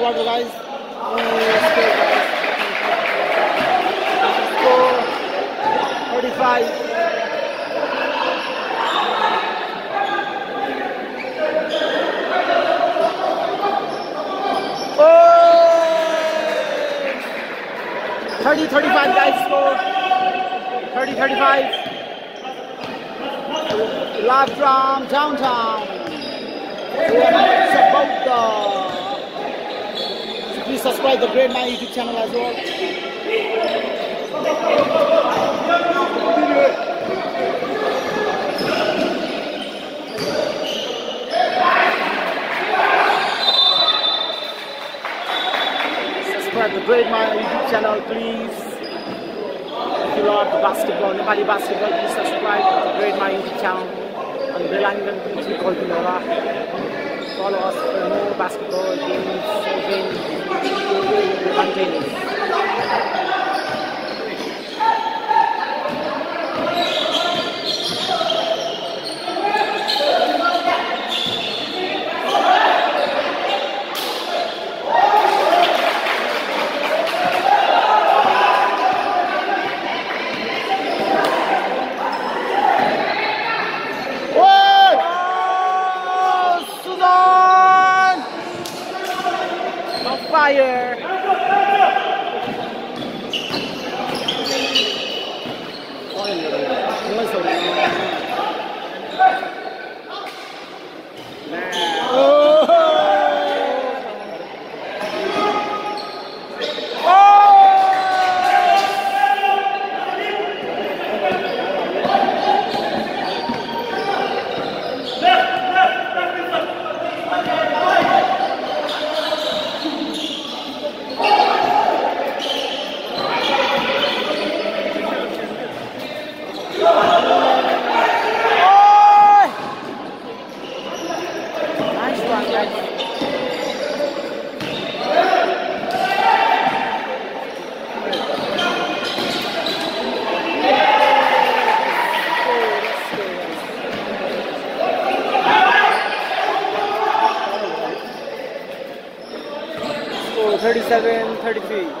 quarter, guys. Score, guys. Score 35. Oh! 30 35 guys score 30 35 live from downtown please subscribe the Great Maya YouTube channel as well. subscribe to Great Maya YouTube channel, please. If you love the basketball, Nepali basketball, please subscribe to Great Maya YouTube channel and the icon, which we call Follow us for more basketball games, games 37 33.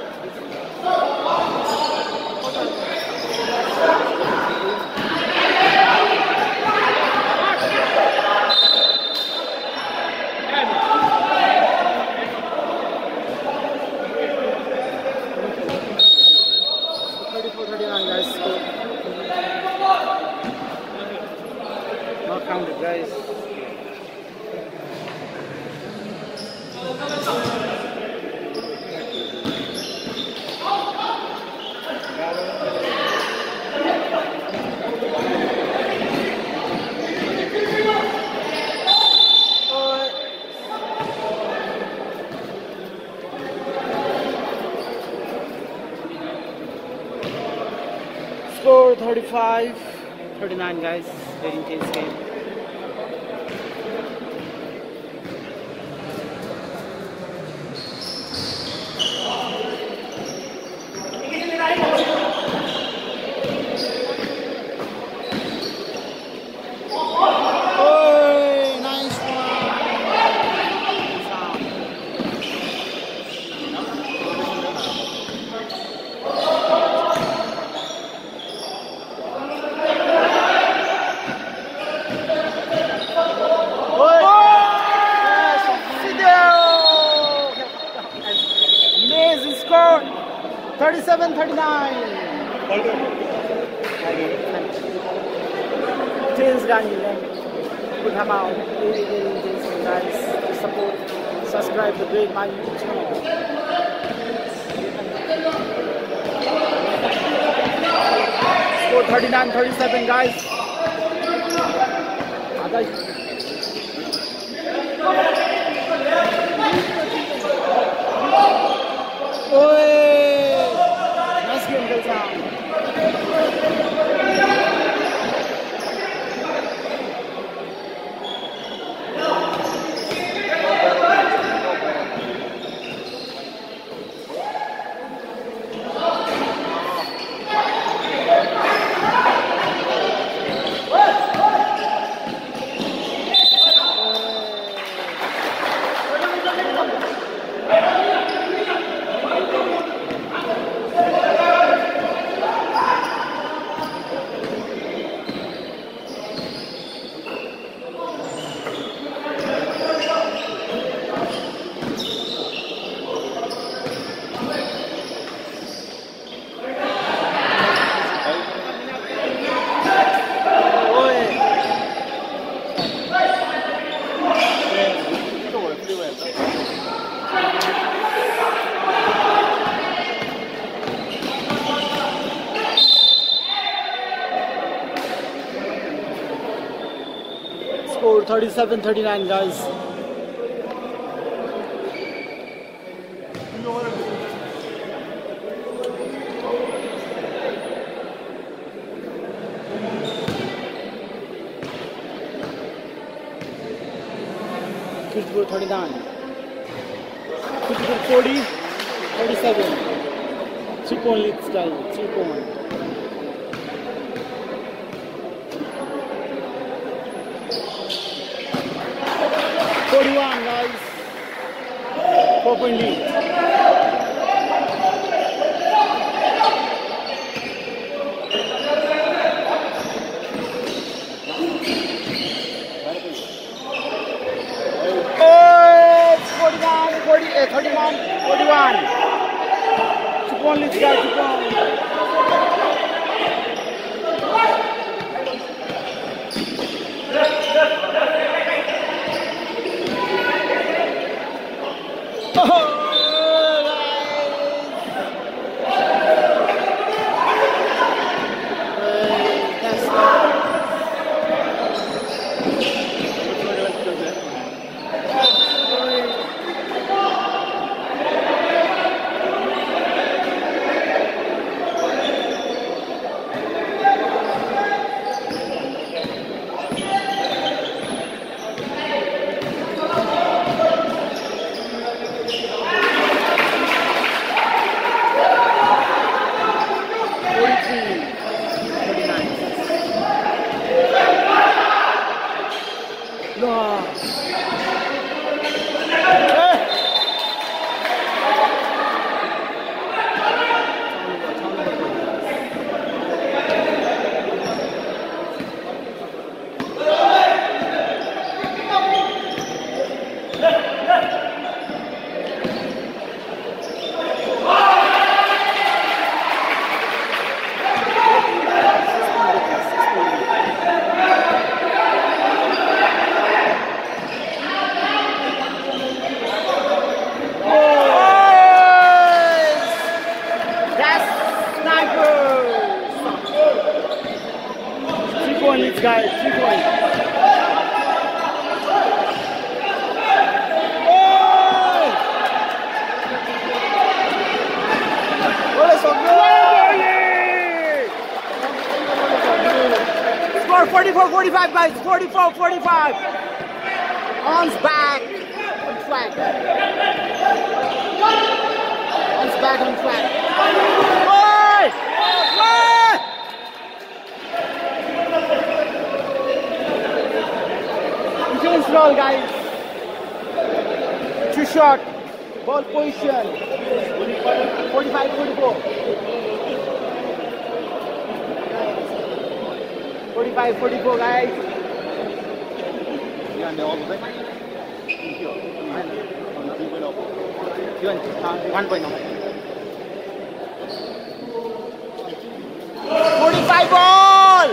39 guys, very intense game. Oh, nice one. Amazing score. 37 39. James Gandhi, good amount. Very, very intense, guys. To support, subscribe to Great Maya YouTube channel. 39 37, guys. 37 39, guys. Fifty-four, thirty-nine. Fifty-four, forty, forty-seven. Three point lead, guys. Three point. Forty-one, guys. Four point lead. Oh, it's 41, 40, eh, 31, 44 45, guys. 44 45. Arms back. On track. Arms back on track. Oi! Defense roll, guys. Too short. Ball position. 45, 44. 45, 44, guys. One point now. 45 ball!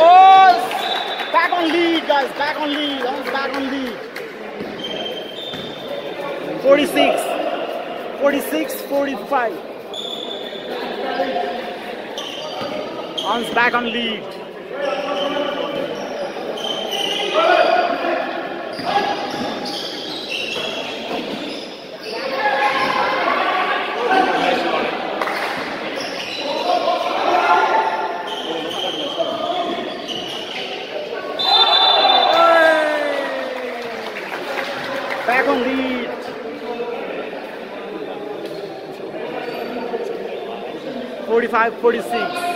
Oh! Back on lead, guys. Back on lead. Almost back on lead. 46. 46, 45. Arms back on lead. Forty-five, forty-six.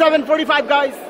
47,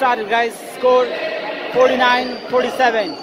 started guys. Score 49-47.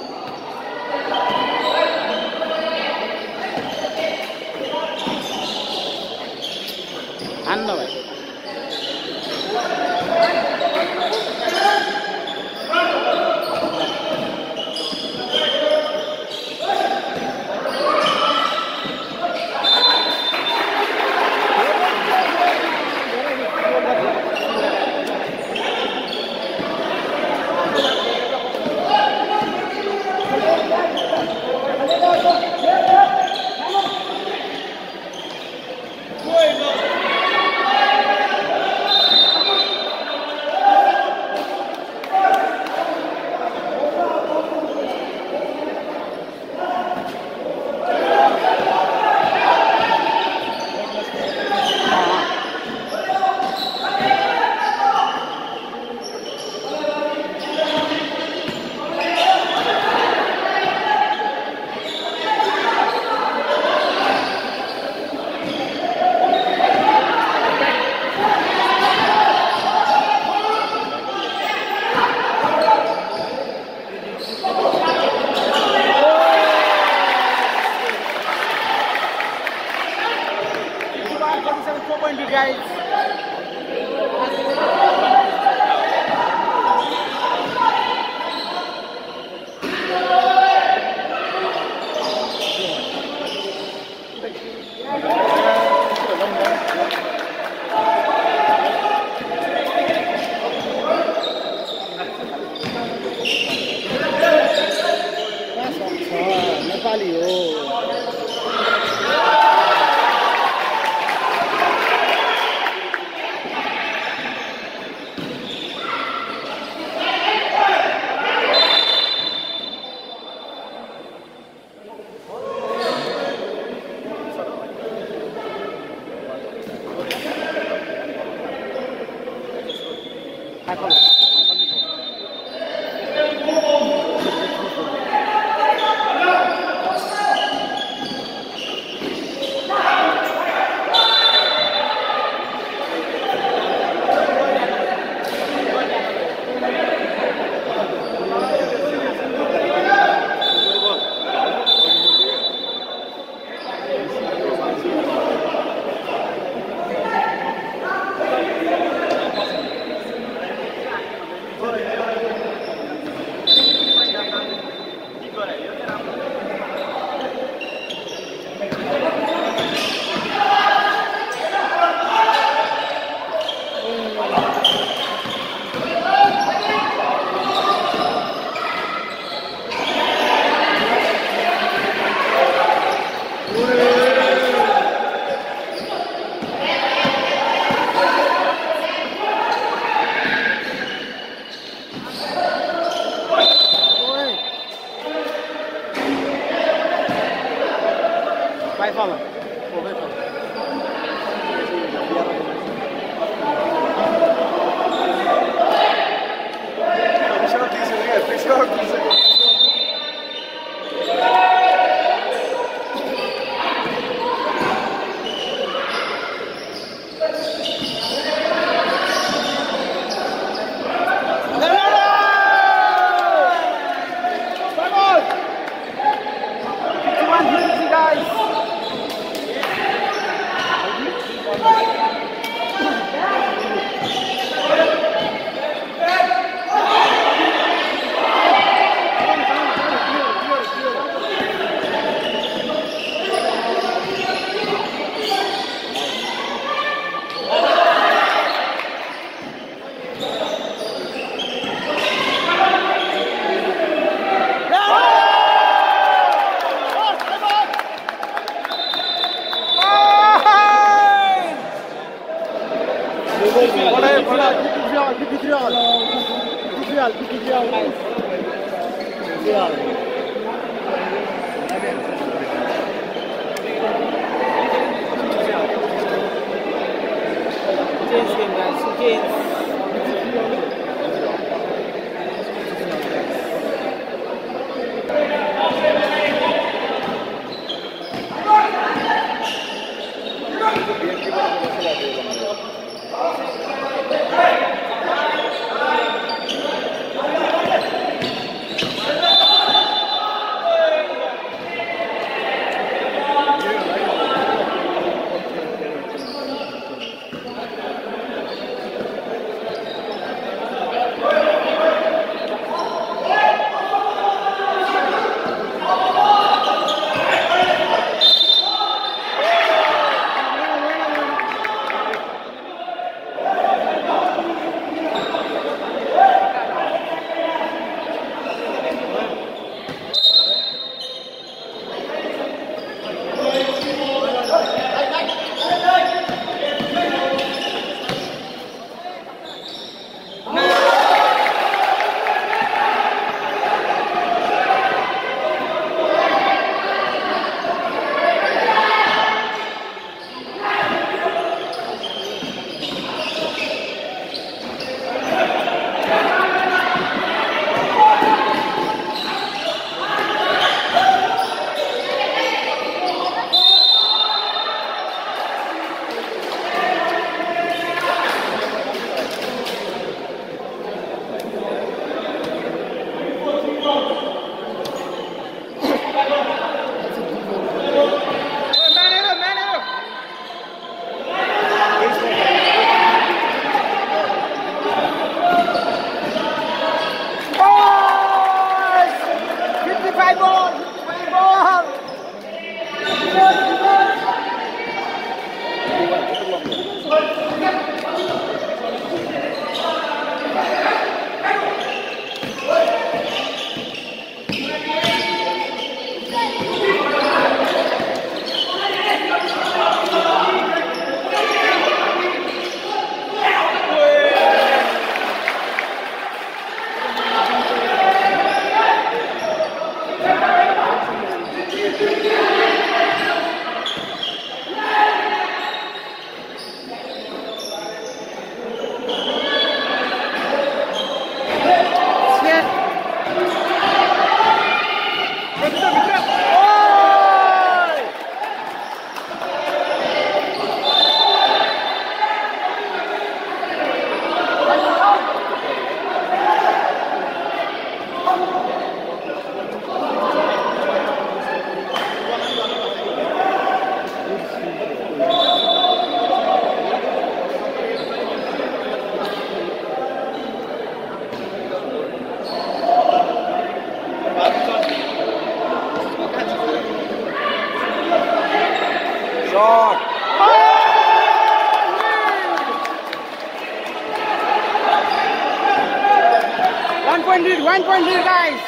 One point lead, one point lead, guys.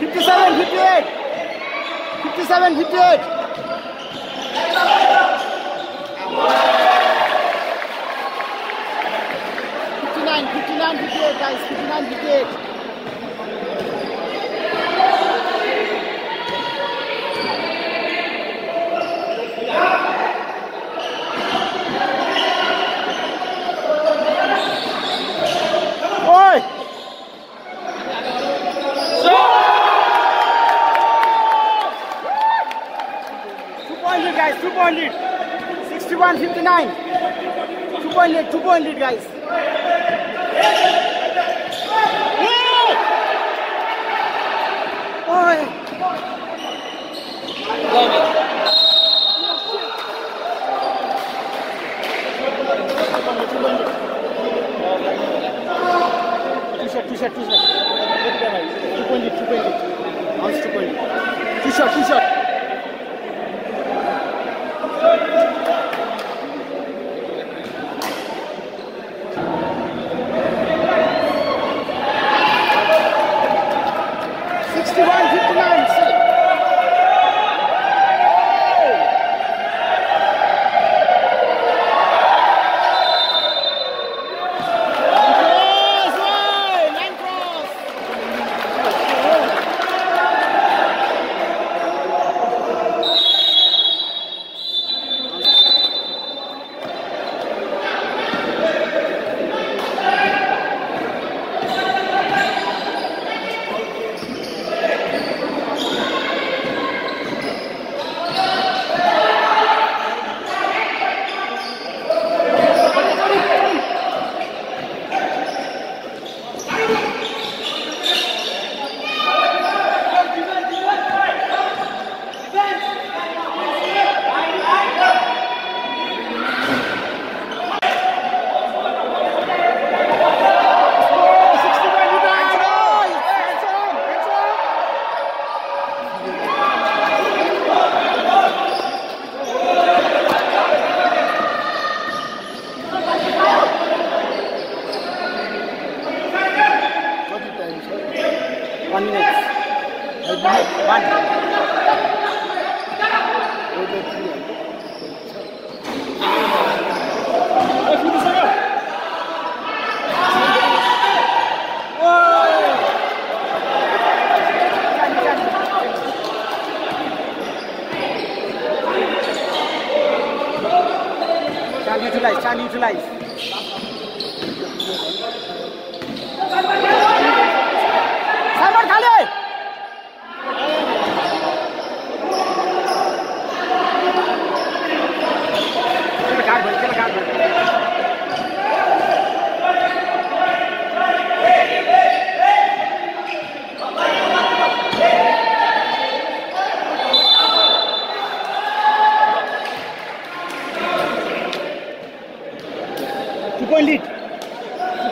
57, 58. 57, 58. Fifty-nine, fifty-nine, fifty-eight, guys. Fifty-nine, fifty-eight. 159. Two point lead, two point lead, guys. Two shot, two shot.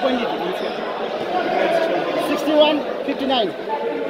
point 61, 59.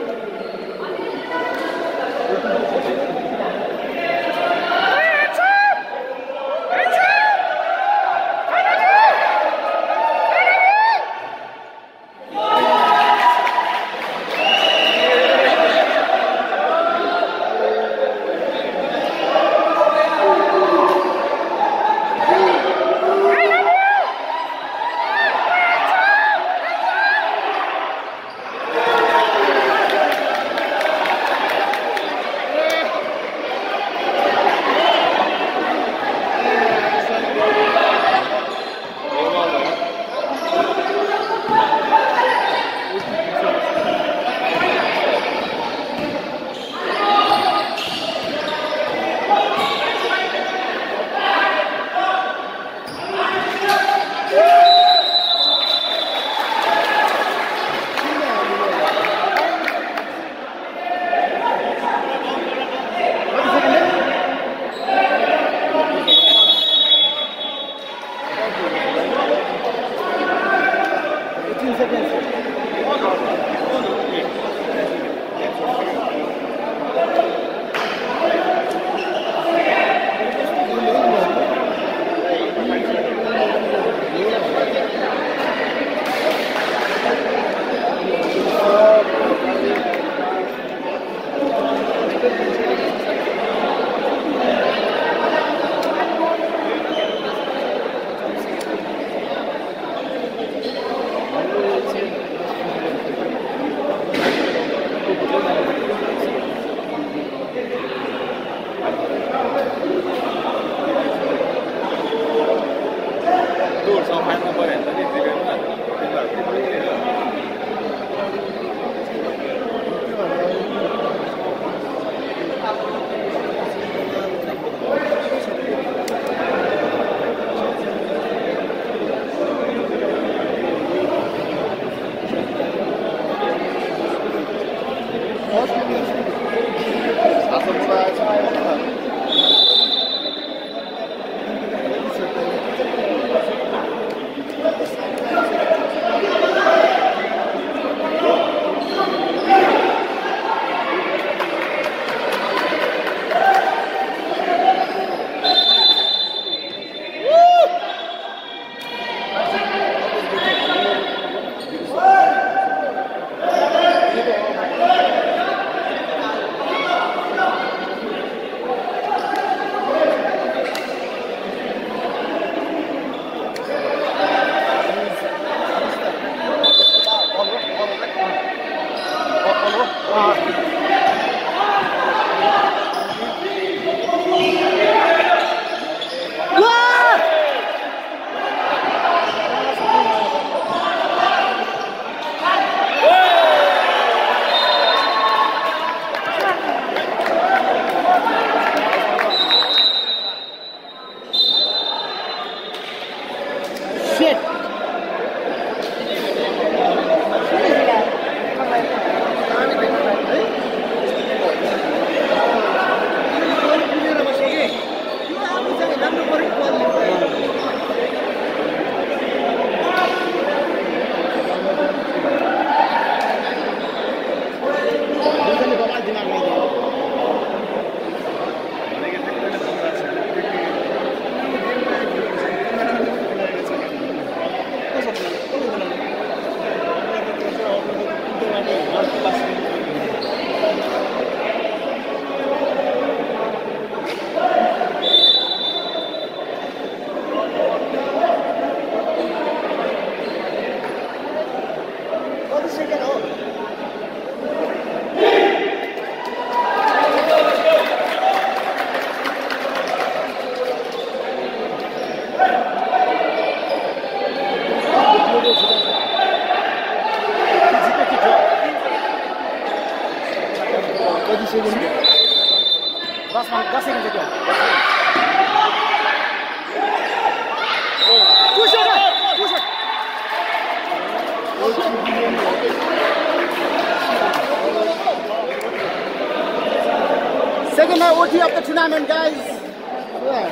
Second night OT of the tournament, guys. Yeah.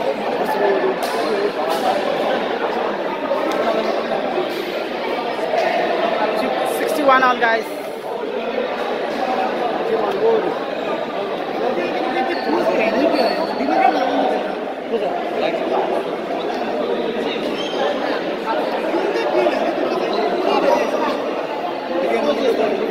61 all, guys. Thank you.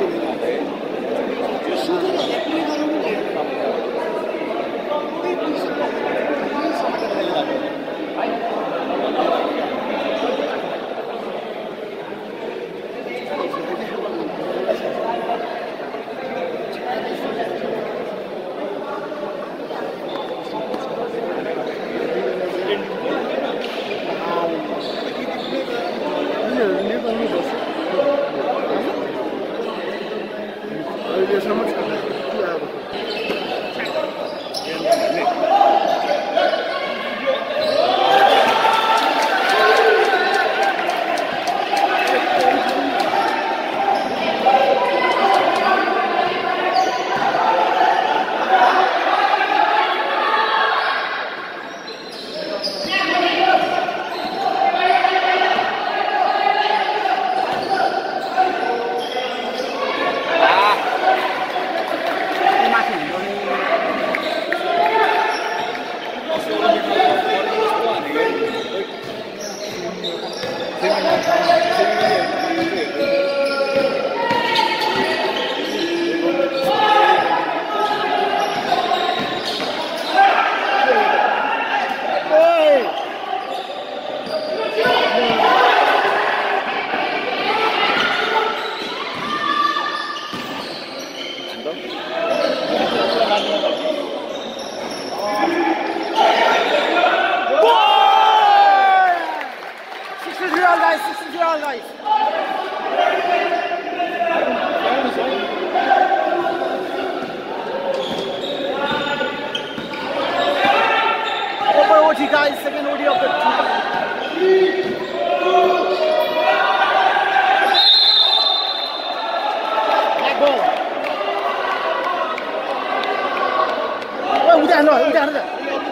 我五点多五点多点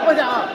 五点啊。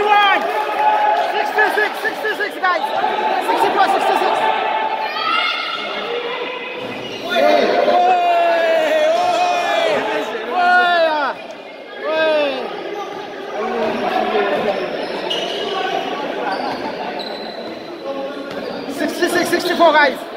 61. 66, 66, guys. 64, 66. Sixty-four guys.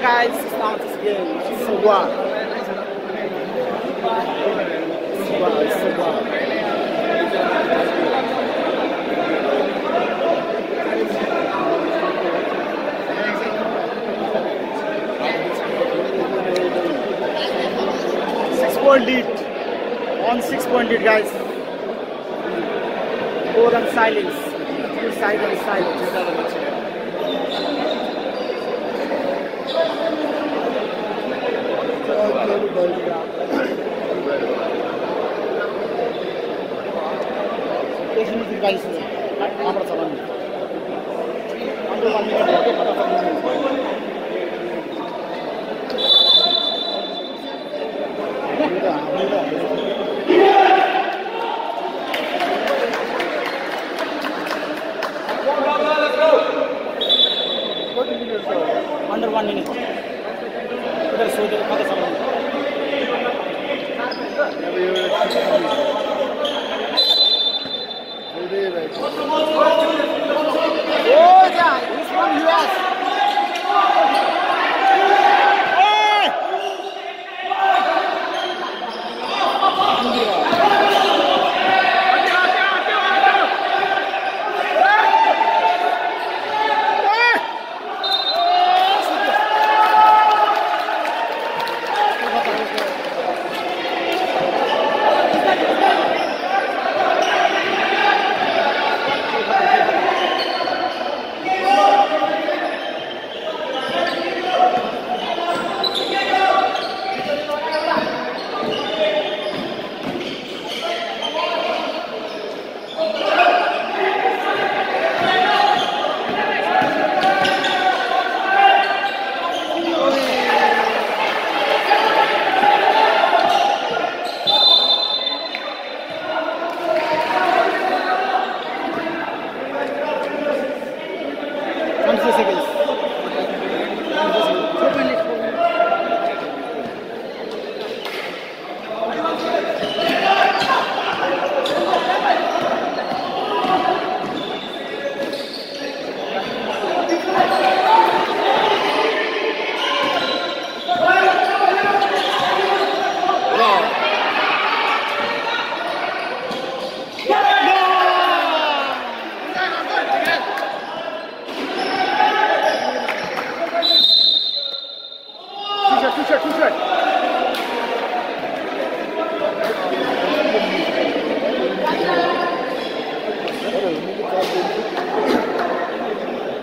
guys status dele, de Six point eight on six point eight, guys. Four and silence. राम्रो चलाउनु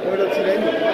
Oder zu Ende.